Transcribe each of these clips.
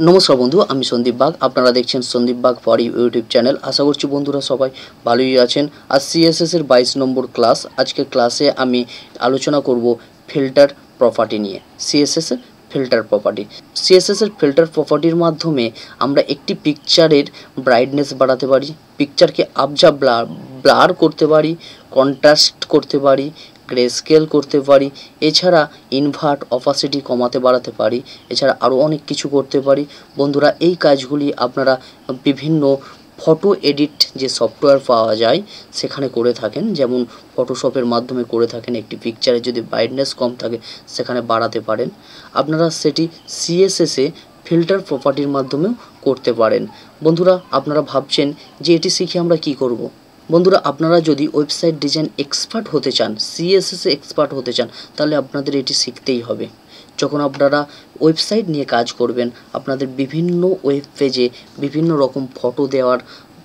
নমস্কার বন্ধু, আমি সন্দীপ বাগ। আপনারা দেখছেন Sandip Bag for YouTube channel আশা করছি বন্ধুরা সবাই ভালোই আছেন। আর সিএসএস এর বাইশ নম্বর ক্লাস আজকে ক্লাসে আমি আলোচনা করব ফিল্টার প্রপার্টি নিয়ে। সিএসএস এর ফিল্টার প্রপার্টি সিএসএস এর ফিল্টার প্রপার্টির মাধ্যমে আমরা একটি পিকচারের ব্রাইটনেস বাড়াতে পারি পিকচারকে আবজা ব্লার ব্লার করতে পারি কন্ট্রাস্ট করতে পারি গ্রে স্কেল করতে পারি, এছাড়া ইনভার্ট অপাসিটি কমাতে বাড়াতে পারি, এছাড়া আরও অনেক কিছু করতে পারি। বন্ধুরা, এই কাজগুলি আপনারা বিভিন্ন ফটো এডিট যে সফটওয়্যার পাওয়া যায়, সেখানে করে থাকেন। যেমন ফটোশপের মাধ্যমে করে থাকেন, একটি পিকচারে যদি ব্রাইটনেস কম থাকে, সেখানে বাড়াতে পারেন। আপনারা সেটি সিএসএসে ফিল্টার প্রপার্টির মাধ্যমেও করতে পারেন। বন্ধুরা, আপনারা ভাবছেন যে এটি শিখে আমরা কি করব। বন্ধুরা, আপনারা যদি ওয়েবসাইট ডিজাইন এক্সপার্ট হতে চান সিএসএস এক্সপার্ট হতে চান, তাহলে আপনাদের এটি শিখতেই হবে। যখন আপনারা ওয়েবসাইট নিয়ে কাজ করবেন, আপনাদের বিভিন্ন ওয়েব পেজে বিভিন্ন রকম ফটো দেওয়ার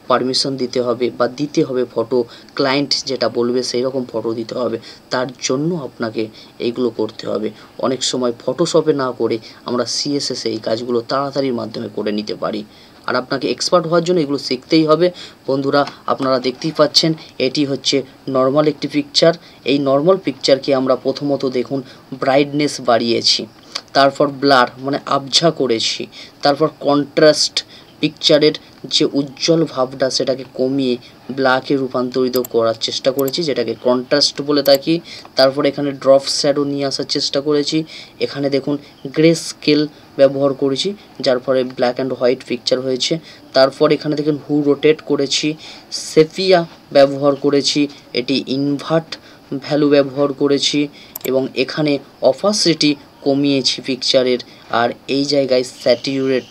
পারমিশন দিতে হবে বা দিতে হবে ফটো ক্লায়েন্ট যেটা বলবে সেই রকম ফটো দিতে হবে। তার জন্য আপনাকে এইগুলো করতে হবে। অনেক সময় ফটোশপে না করে আমরা সিএসএসে এই কাজগুলো তাড়াতাড়ির মাধ্যমে করে নিতে পারি। আর আপনাকে এক্সপার্ট হওয়ার জন্য এগুলো শিখতেই হবে। বন্ধুরা, আপনারা দেখতেই পাচ্ছেন, এটি হচ্ছে নর্মাল একটি পিকচার এই নর্মাল পিকচারকে আমরা প্রথমত দেখুন ব্রাইটনেস বাড়িয়েছি। তারপর ব্লার মানে আবঝা করেছি। তারপর কন্ট্রাস্ট পিকচারের যে উজ্জ্বল ভাবটা সেটাকে কমিয়ে ব্ল্যাকে রূপান্তরিত করার চেষ্টা করেছি, যেটাকে কন্ট্রাস্ট বলে থাকি। তারপর এখানে ড্রপ শ্যাডো নিয়ে আসার চেষ্টা করেছি। এখানে দেখুন গ্রে স্কেল ব্যবহার করেছি, যার ফলে ব্ল্যাক অ্যান্ড হোয়াইট পিকচার হয়েছে। তারপর এখানে দেখুন হু রোটেট করেছি সেফিয়া ব্যবহার করেছি, এটি ইনভার্ট ভ্যালু ব্যবহার করেছি, এবং এখানে অপাসিটি কমিয়েছি পিকচারের আর এই জায়গায় স্যাটিউরেট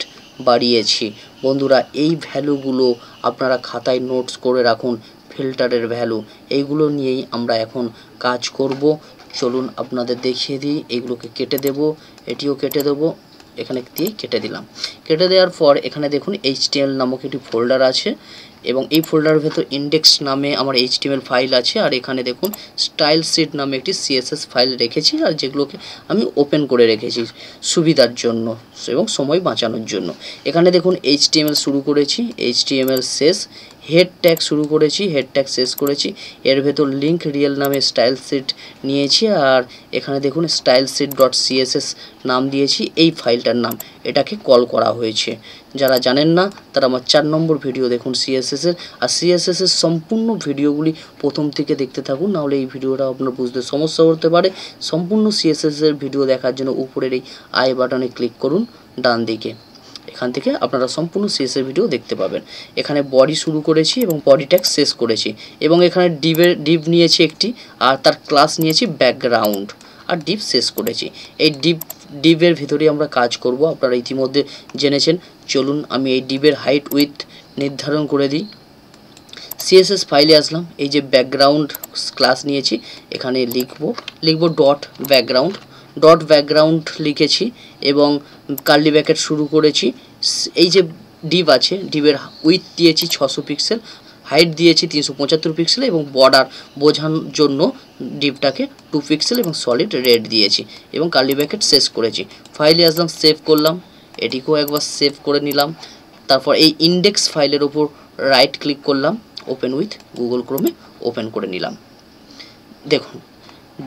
বাড়িয়েছি। বন্ধুরা, এই ভ্যালুগুলো আপনারা খাতায় নোটস করে রাখুন ফিল্টারের ভ্যালু। এইগুলো নিয়েই আমরা এখন কাজ করব। চলুন আপনাদের দেখিয়ে দিই, এগুলোকে কেটে দেব, এটিও কেটে দেব, এখানে দিয়ে কেটে দিলাম। কেটে দেওয়ার পর এখানে দেখুন এইচটিএল নামক একটি ফোল্ডার আছে। এবং এই ফোল্ডারের ভেতর ইন্ডেক্স নামে আমার এইচটিএমএল ফাইল আছে, আর এখানে দেখুন স্টাইল সিট নামে একটি সিএসএস ফাইল রেখেছি, আর যেগুলোকে আমি ওপেন করে রেখেছি সুবিধার জন্য এবং সময় বাঁচানোর জন্য। এখানে দেখুন এইচটিএমএল শুরু করেছি এইচটিএমএল শেষ হেড ট্যাগ শুরু করেছি হেড ট্যাগ শেষ করেছি, এর ভেতর লিঙ্ক রিয়েল নামে স্টাইল সিট নিয়েছি, আর এখানে দেখুন স্টাইল সিট ডট সিএসএস নাম দিয়েছি, এই ফাইলটার নাম, এটাকে কল করা হয়েছে। যারা জানেন না, তারা আমার চার নম্বর ভিডিও দেখুন সিএসএসের আর সিএসএসের সম্পূর্ণ ভিডিওগুলি প্রথম থেকে দেখতে থাকুন নাহলে এই ভিডিওটা আপনার বুঝতে সমস্যা হতে পারে। সম্পূর্ণ সিএসএসের ভিডিও দেখার জন্য উপরের এই আই বাটনে ক্লিক করুন, ডান দিকে। এখান থেকে আপনারা সম্পূর্ণ শেষের ভিডিও দেখতে পাবেন। এখানে বডি শুরু করেছি এবং বডি ট্যাগ শেষ করেছি। এবং এখানে ডিপের ডিপ নিয়েছি একটি, আর তার ক্লাস নিয়েছি ব্যাকগ্রাউন্ড আর ডিপ শেষ করেছি। এই ডিপ ডিপের ভিতরে আমরা কাজ করব। আপনারা ইতিমধ্যে জেনেছেন চলুন আমি এই ডিপের হাইট উইথ নির্ধারণ করে দিই। সিএসএস ফাইলে আসলাম, এই যে ব্যাকগ্রাউন্ড ক্লাস নিয়েছি, এখানে লিখব লিখব ডট ব্যাকগ্রাউন্ড ডট ব্যাকগ্রাউন্ড লিখেছি এবং কার্লি ব্যাকেট শুরু করেছি। এই যে ডিপ আছে ডিপের উইথ দিয়েছি ছশো পিক্সেল হাইট দিয়েছি তিনশো পঁচাত্তর পিক্সেল এবং বর্ডার বোঝানোর জন্য ডিপটাকে টু পিক্সেল এবং সলিড রেড দিয়েছি এবং কার্লি ব্যাকেট শেষ করেছি। ফাইলে আসলাম সেভ করলাম। এটিকেও একবার সেভ করে নিলাম। তারপর এই ইন্ডেক্স ফাইলের ওপর রাইট ক্লিক করলাম ওপেন উইথ গুগল ক্রোমে ওপেন করে নিলাম। দেখুন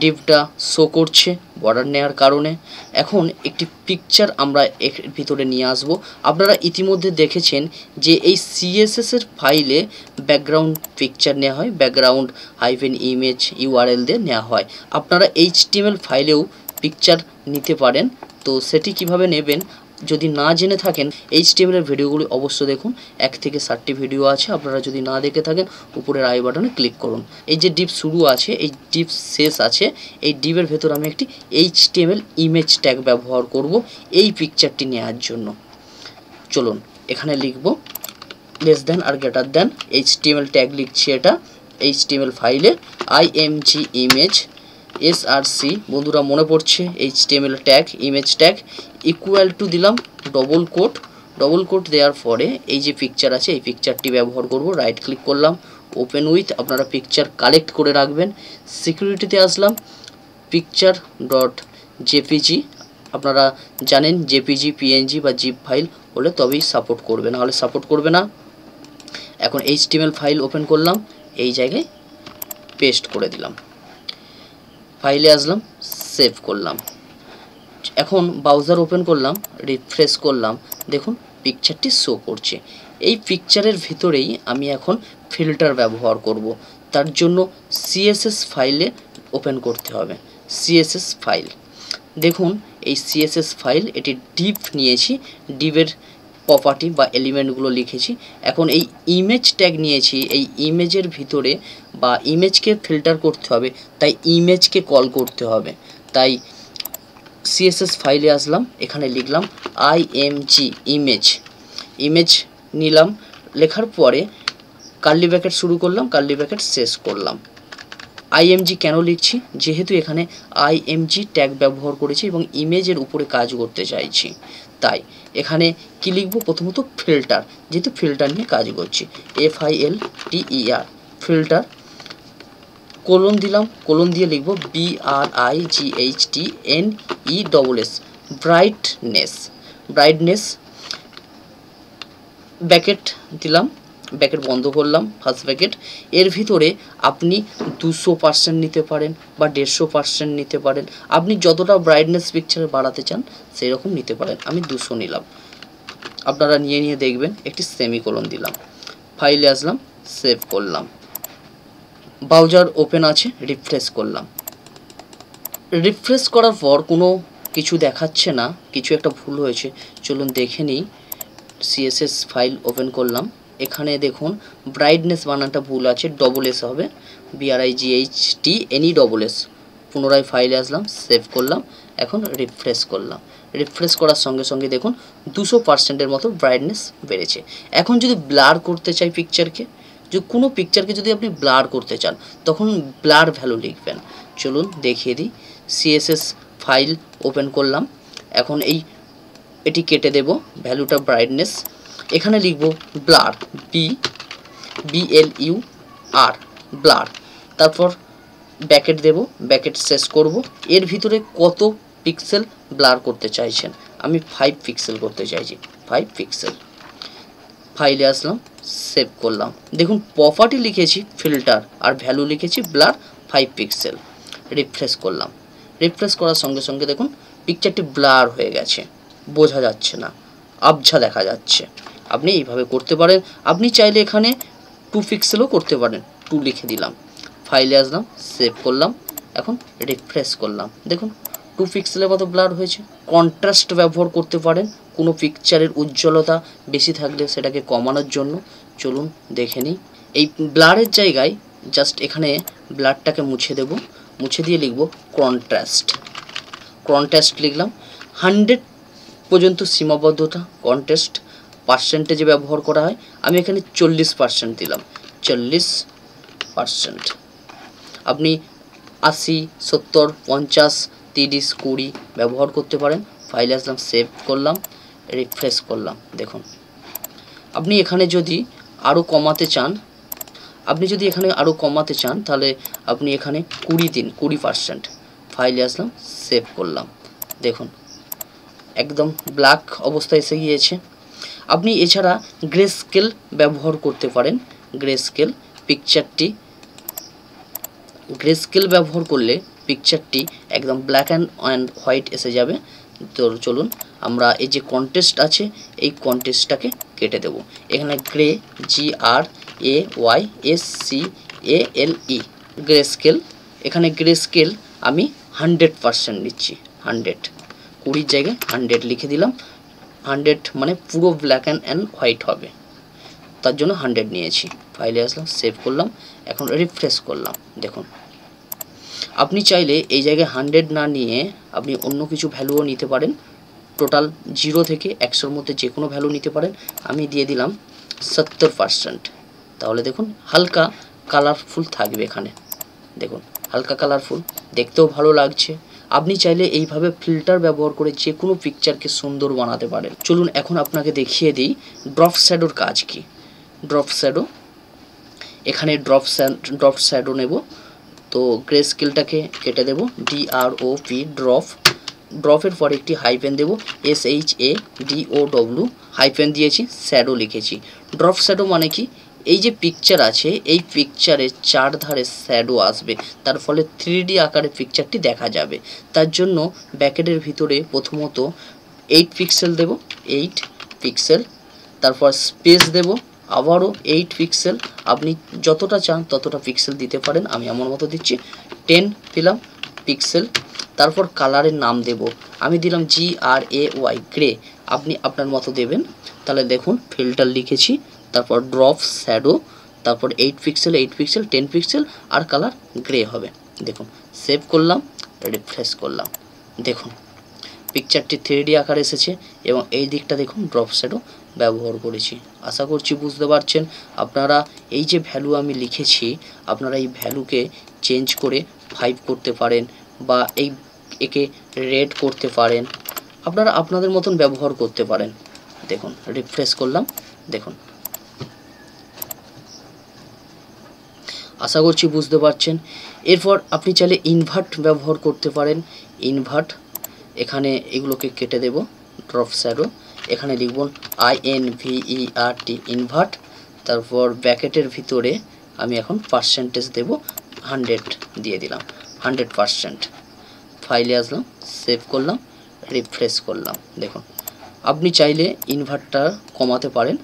ডিপটা শো করছে বর্ডার নেওয়ার কারণে। এখন একটি পিকচার আমরা এর ভিতরে নিয়ে আসব। আপনারা ইতিমধ্যে দেখেছেন যে এই সিএসএসের ফাইলে ব্যাকগ্রাউন্ড পিকচার নেওয়া হয় ব্যাকগ্রাউন্ড হাইফেন ইমেজ ইউআরএল দিয়ে নেওয়া হয়। আপনারা এইচটিএমএল ফাইলেও পিকচার নিতে পারেন। তো সেটি কীভাবে নেবেন? যদি না জেনে থাকেন এইচ টিএমের ভিডিওগুলি অবশ্য দেখুন। এক থেকে ষাটটি ভিডিও আছে, আপনারা যদি না দেখে থাকেন, উপরের আই বাটনে ক্লিক করুন। এই যে ডিপ শুরু আছে, এই ডিপ শেষ আছে, এই ডিপের ভেতর আমি একটি এইচ টিএমএল ইমেজ ট্যাগ ব্যবহার করব এই পিকচারটি নেওয়ার জন্য। চলুন, এখানে লিখব লেস দেন আর গ্রেটার দেন এইচ টিএমএল ট্যাগ লিখছি এটা এইচ টিএমএল ফাইলে আইএমজি ইমেজ এসআরসি বন্ধুরা, মনে পড়ছে HTML tag image tag equal to দিলাম ডবল কোট ডবল কোট দেওয়ার পরে এই যে পিকচার আছে, এই পিকচারটি ব্যবহার করব। রাইট ক্লিক করলাম ওপেন উইথ আপনারা পিকচার কালেক্ট করে রাখবেন। সিকিউরিটিতে আসলাম পিকচার ডট জেপিজি আপনারা জানেন জেপিজি পিএনজি বা জিপ ফাইল হলে তবেই সাপোর্ট করবে, না হলে সাপোর্ট করবে না। এখন এইচটিএমএল ফাইল ওপেন করলাম, এই জায়গায় পেস্ট করে দিলাম। ফাইলে আসলাম সেভ করলাম। এখন ব্রাউজার ওপেন করলাম রিফ্রেশ করলাম। দেখুন পিকচারটি শো করছে। এই পিকচারের ভিতরেই আমি এখন ফিল্টার ব্যবহার করব। তার জন্য সিএসএস ফাইলে ওপেন করতে হবে। সিএসএস ফাইল দেখুন, এই সিএসএস ফাইল এটি ডিপ নিয়েছি। ডিপের প্রপার্টি বা এলিমেন্টগুলো লিখেছি। এখন এই ইমেজ ট্যাগ নিয়েছি, এই ইমেজের ভিতরে বা ইমেজকে ফিল্টার করতে হবে, তাই ইমেজকে কল করতে হবে। তাই সিএসএস ফাইলে আসলাম, এখানে লিখলাম আইএমজি ইমেজ ইমেজ নিলাম, লেখার পরে কার্লি ব্র্যাকেট শুরু করলাম কার্লি ব্র্যাকেট শেষ করলাম। আইএমজি কেন লিখছি? যেহেতু এখানে আইএমজি ট্যাগ ব্যবহার করেছি এবং ইমেজের উপরে কাজ করতে চাইছি। তাই এখানে কি লিখব? প্রথমত ফিল্টার যেহেতু ফিল্টার নিয়ে কাজ করছি। F I L T E R filter colon দিলাম কোলন দিয়ে লিখব B R I G H T N E double S brightness brightness bracket দিলাম ব্যাকেট বন্ধ করলাম ফার্স্ট ব্যাকেট। এর ভিতরে আপনি দুশো পার্সেন্ট নিতে পারেন বা দেড়শো পার্সেন্ট নিতে পারেন। আপনি যতটা ব্রাইটনেস পিকচারে বাড়াতে চান সেই রকম নিতে পারেন। আমি দুশো নিলাম। আপনারা নিয়ে নিয়ে দেখবেন, একটি সেমিকোলন দিলাম। ফাইলে আসলাম সেভ করলাম। ব্রাউজার ওপেন আছে রিফ্রেশ করলাম। রিফ্রেশ করার পর কোনো কিছু দেখাচ্ছে না, কিছু একটা ভুল হয়েছে। চলুন দেখে নিই। সিএসএস ফাইল ওপেন করলাম। এখানে দেখুন ব্রাইটনেস বানানটা ভুল আছে ডবল এস হবে B R I G H T N E double S পুনরায় ফাইলে আসলাম সেভ করলাম, এখন রিফ্রেশ করলাম। রিফ্রেশ করার সঙ্গে সঙ্গে দেখুন, দুশো পার্সেন্টের মতো ব্রাইটনেস বেড়েছে। এখন যদি ব্লার করতে চাই পিকচারকে যে কোনো পিকচারকে যদি আপনি ব্লার করতে চান, তখন ব্লার ভ্যালু লিখবেন। চলুন দেখিয়ে দিই সিএসএস ফাইল ওপেন করলাম, এখন এই, এটি কেটে দেব ভ্যালুটা ব্রাইটনেস এখানে লিখব blur B B L U R blur তারপর ব্যাকেট দেব, ব্যাকেট শেষ করব। এর ভিতরে কত পিক্সেল ব্লার করতে চাইছেন? আমি ফাইভ পিক্সেল করতে চাইছি ফাইভ পিক্সেল ফাইলে আসলাম সেভ করলাম। দেখুন প্রপার্টি লিখেছি ফিল্টার আর ভ্যালু লিখেছি ব্লার ফাইভ পিক্সেল রিফ্রেশ করলাম। রিফ্রেশ করার সঙ্গে সঙ্গে দেখুন পিকচারটি ব্লার হয়ে গেছে। বোঝা যাচ্ছে না। আবঝা দেখা যাচ্ছে। আপনি এইভাবে করতে পারেন। আপনি চাইলে এখানে টু পিক্সেলও করতে পারেন। টু লিখে দিলাম। ফাইলে আসলাম সেভ করলাম। এখন রিফ্রেশ করলাম। দেখুন টু পিক্সেলের মতো ব্লার হয়েছে। কন্ট্রাস্ট ব্যবহার করতে পারেন। কোনো পিকচারের উজ্জ্বলতা বেশি থাকলে সেটাকে কমানোর জন্য। চলুন দেখে নিই। এই ব্লারের জায়গায় জাস্ট এখানে ব্লারটাকে মুছে দেব। মুছে দিয়ে লিখব কন্ট্রাস্ট কন্ট্রাস্ট লিখলাম। হান্ড্রেড পর্যন্ত সীমাবদ্ধতা। কন্টেস্ট পার্সেন্টেজে ব্যবহার করা হয়, আমি এখানে চল্লিশ পার্সেন্ট দিলাম। চল্লিশ পার্সেন্ট আপনি আশি, সত্তর, পঞ্চাশ, তিরিশ, কুড়ি ব্যবহার করতে পারেন। ফাইলে আসলাম সেভ করলাম রিফ্রেশ করলাম, দেখুন। আপনি এখানে যদি আরও কমাতে চান, আপনি যদি এখানে আরও কমাতে চান, তাহলে আপনি এখানে কুড়ি দিন, কুড়ি পার্সেন্ট ফাইলে আসলাম সেভ করলাম, দেখুন। একদম ব্ল্যাক অবস্থায় এসে গিয়েছে। আপনি এছাড়া গ্রে স্কেল ব্যবহার করতে পারেন। গ্রে স্কেল পিকচারটি গ্রে স্কেল ব্যবহার করলে পিকচারটি একদম ব্ল্যাক অ্যান্ড অ্যান্ড হোয়াইট এসে যাবে। তো চলুন, আমরা এই যে কন্টেস্ট আছে, এই কন্টেস্টটাকে কেটে দেব। এখানে grey G R A Y S C A L E grey scale এখানে গ্রে স্কেল আমি হান্ড্রেড পারসেন্ট নিচ্ছি হান্ড্রেড কুড়ির জায়গায় হান্ড্রেড লিখে দিলাম। হান্ড্রেড মানে পুরো ব্ল্যাক অ্যান্ড অ্যান্ড হোয়াইট হবে। তার জন্য হান্ড্রেড নিয়েছি। ফাইলে আসলাম সেভ করলাম, এখন রিফ্রেশ করলাম। দেখুন, আপনি চাইলে এই জায়গায় হান্ড্রেড না নিয়ে আপনি অন্য কিছু ভ্যালুও নিতে পারেন। টোটাল জিরো থেকে একশোর মধ্যে যে কোনো ভ্যালু নিতে পারেন। আমি দিয়ে দিলাম সত্তর পারসেন্ট তাহলে দেখুন, হালকা কালারফুল থাকবে এখানে। দেখুন, হালকা কালারফুল দেখতেও ভালো লাগছে। আপনি চাইলে এইভাবে ফিল্টার ব্যবহার করে যে কোনো পিকচারকে সুন্দর বানাতে পারেন। চলুন এখন আপনাকে দেখিয়ে দিই ড্রপ শ্যাডোর কাজ কি। ড্রপ শ্যাডো এখানে ড্রপ ড্রপ শ্যাডো নেব। তো গ্রে স্কেলটাকে কেটে দেব D R O P drop ড্রপের পর একটি hyphen Dev S H A D O W hyphen দিয়েছি শ্যাডো লিখেছি। ড্রপ শ্যাডো মানে কি? এই যে পিকচার আছে, এই পিকচারের চারধারে শ্যাডো আসবে। তার ফলে থ্রি আকারে পিকচারটি দেখা যাবে। তার জন্য ব্যাকেটের ভিতরে প্রথমত এইট পিক্সেল দেব এইট পিক্সেল তারপর স্পেস দেব, আবারও এইট পিক্সেল আপনি যতটা চান ততটা পিক্সেল দিতে পারেন, আমি আমার মতো দিচ্ছি। টেন দিলাম পিক্সেল তারপর কালারের নাম দেব। আমি দিলাম জি আর এ ওয়াই গ্রে আপনি আপনার মতো দেবেন। তাহলে দেখুন ফিল্টার লিখেছি, তারপর ড্রপ শ্যাডো তারপর eight pixel eight pixel ten pixel আর কালার গ্রে হবে। দেখুন সেভ করলাম রিফ্রেশ করলাম। দেখুন পিকচারটি থ্রি আকার এসেছে এবং এই দিকটা দেখুন ড্রপ শ্যাডো ব্যবহার করেছি। আশা করছি বুঝতে পারছেন। আপনারা এই যে ভ্যালু আমি লিখেছি, আপনারা এই ভ্যালুকে চেঞ্জ করে ফাইভ করতে পারেন বা এই একে রেড করতে পারেন। আপনারা আপনাদের মতন ব্যবহার করতে পারেন। দেখুন রিফ্রেশ করলাম, দেখুন। আশা করছি বুঝতে পারছেন। এরপর আপনি চাইলে ইনভার্ট ব্যবহার করতে পারেন। ইনভার্ট এখানে এগুলোকে কেটে দেব ড্রপ শ্যাডো এখানে লিখব I N V E R T invert তারপর ব্যাকেটের ভিতরে আমি এখন পার্সেন্টেজ দেব হান্ড্রেড দিয়ে দিলাম হান্ড্রেড পার্সেন্ট ফাইলে আসলাম সেভ করলাম রিফ্রেশ করলাম, দেখুন। আপনি চাইলে ইনভার্টটা কমাতে পারেন,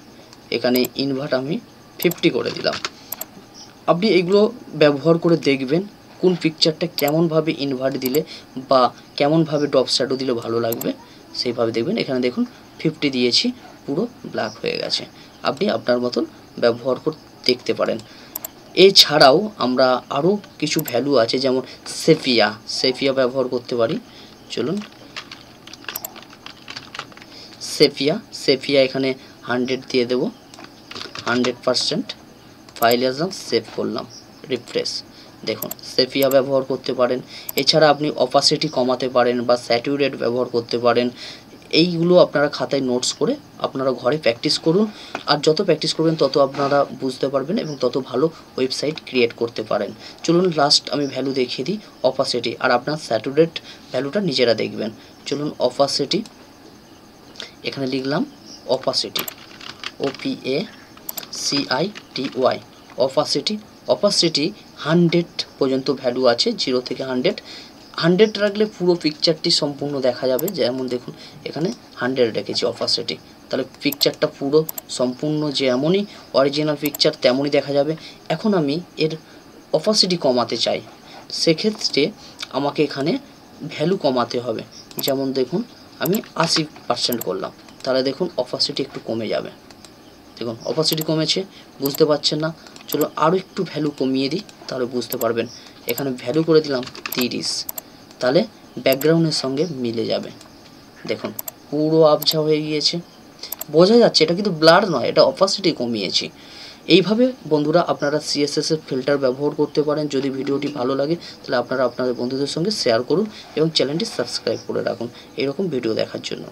এখানে ইনভার্ট আমি ফিফটি করে দিলাম। আপনি এগুলো ব্যবহার করে দেখবেন, কোন পিকচারটা কেমনভাবে ইনভার্ট দিলে বা কেমনভাবে ড্রপ শ্যাডো দিলে ভালো লাগবে, সেইভাবে দেখবেন। এখানে দেখুন ফিফটি দিয়েছি, পুরো ব্ল্যাক হয়ে গেছে। আপনি আপনার মতন ব্যবহার করে, দেখতে পারেন। এছাড়াও আমরা আরও কিছু ভ্যালু আছে, যেমন সেফিয়া সেফিয়া ব্যবহার করতে পারি। চলুন সেফিয়া সেফিয়া এখানে হান্ড্রেড দিয়ে দেব। হান্ড্রেড পারসেন্ট ফাইলে আসলাম সেভ করলাম রিফ্রেশ দেখুন, সেফিয়া ব্যবহার করতে পারেন। এছাড়া আপনি অপাসিটি কমাতে পারেন বা স্যাচুরেট ব্যবহার করতে পারেন। এইগুলো আপনারা খাতায় নোটস করে আপনারা ঘরে প্র্যাকটিস করুন। আর যত প্র্যাকটিস করবেন, তত আপনারা বুঝতে পারবেন এবং তত ভালো ওয়েবসাইট ক্রিয়েট করতে পারেন। চলুন লাস্ট আমি ভ্যালু দেখিয়ে দিই অপাসিটি আর আপনার স্যাচুরেট ভ্যালুটা নিজেরা দেখবেন। চলুন অপাসিটি এখানে লিখলাম opacity O P A C I T Y opacity opacity hundred পর্যন্ত ভ্যালু আছে জিরো থেকে হান্ড্রেড হান্ড্রেড রাখলে পুরো পিকচারটি সম্পূর্ণ দেখা যাবে। যেমন দেখুন, এখানে হান্ড্রেড রেখেছি অপাসিটি তাহলে পিকচারটা পুরো সম্পূর্ণ যেমনই অরিজিনাল পিকচার তেমনই দেখা যাবে। এখন আমি এর অপাসিটি কমাতে চাই। সেক্ষেত্রে আমাকে এখানে ভ্যালু কমাতে হবে। যেমন দেখুন আমি আশি পার্সেন্ট করলাম। তাহলে দেখুন অপাসিটি একটু কমে যাবে। দেখুন অপাসিটি কমেছে, বুঝতে পারছেন না? চলো আরও একটু ভ্যালু কমিয়ে দিই, তাহলে বুঝতে পারবেন। এখানে ভ্যালু করে দিলাম তিরিশ। তাহলে ব্যাকগ্রাউন্ডের সঙ্গে মিলে যাবে। দেখুন, পুরো আবছা হয়ে গিয়েছে। বোঝা যাচ্ছে, এটা কিন্তু ব্লার নয়, এটা অপাসিটি কমিয়েছি। এইভাবে বন্ধুরা আপনারা সিএসএস এর ফিল্টার ব্যবহার করতে পারেন। যদি ভিডিওটি ভালো লাগে, তাহলে আপনারা আপনাদের বন্ধুদের সঙ্গে শেয়ার করুন এবং চ্যানেলটি সাবস্ক্রাইব করে রাখুন। এরকম ভিডিও দেখার জন্য।